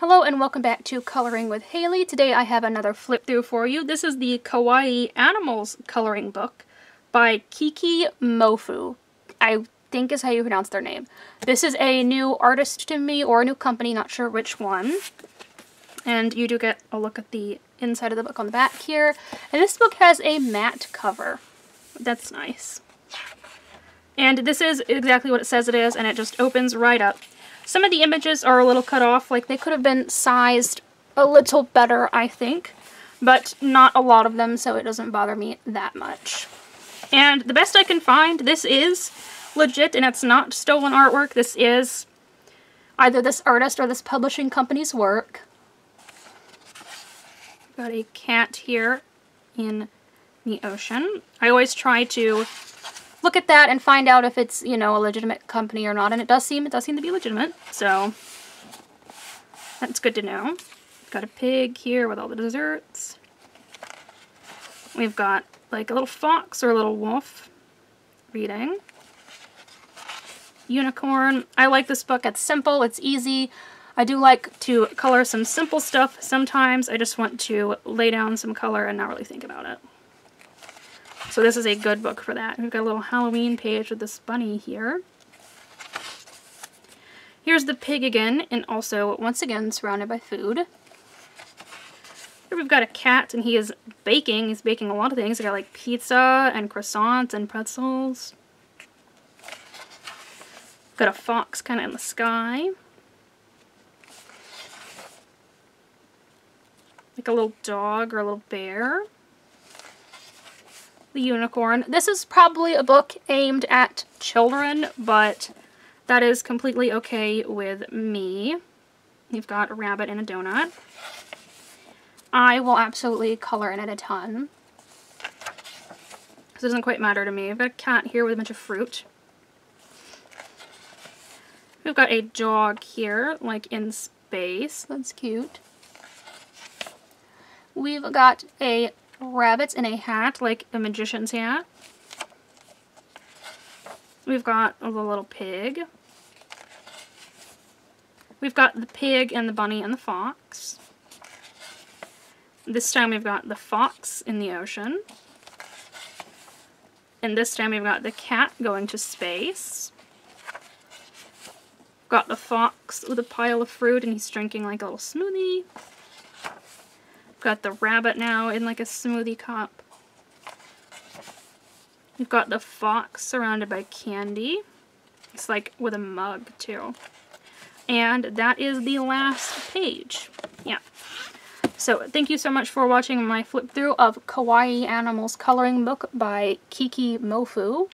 Hello and welcome back to Coloring with Hailey. Today I have another flip through for you. This is the Kawaii Animals coloring book by Kiki Mofu. I think is how you pronounce their name. This is a new artist to me or a new company, not sure which one. And you do get a look at the inside of the book on the back here. And this book has a matte cover. That's nice. And this is exactly what it says it is, and it just opens right up. Some of the images are a little cut off, like they could have been sized a little better, I think, but not a lot of them, so it doesn't bother me that much. And the best I can find, this is legit, and it's not stolen artwork. This is either this artist or this publishing company's work. Got a cat here in the ocean. I always try to look at that and find out if it's, you know, a legitimate company or not. And it does seem, it does seem to be legitimate. So that's good to know. Got a pig here with all the desserts. We've got like a little fox or a little wolf reading. Unicorn. I like this book. It's simple. It's easy. I do like to color some simple stuff. Sometimes I just want to lay down some color and not really think about it. So this is a good book for that. We've got a little Halloween page with this bunny here. Here's the pig again, and also, once again, surrounded by food. Here we've got a cat, and he is baking. He's baking a lot of things. Got like pizza and croissants and pretzels. Got a fox kind of in the sky. Like a little dog or a little bear the Unicorn. This is probably a book aimed at children, but that is completely okay with me. You've got a rabbit and a donut. I will absolutely color in it a ton. It doesn't quite matter to me. I've got a cat here with a bunch of fruit. We've got a dog here, like in space. That's cute. We've got a rabbits in a hat, like a magician's hat. We've got the little pig. We've got the pig and the bunny and the fox. This time we've got the fox in the ocean. And this time we've got the cat going to space. Got the fox with a pile of fruit and he's drinking like a little smoothie. Got the rabbit now in like a smoothie cup. We've got the fox surrounded by candy. It's like with a mug too. And that is the last page. Yeah. So thank you so much for watching my flip through of Kawaii Animals Coloring Book by Kiki Mofu.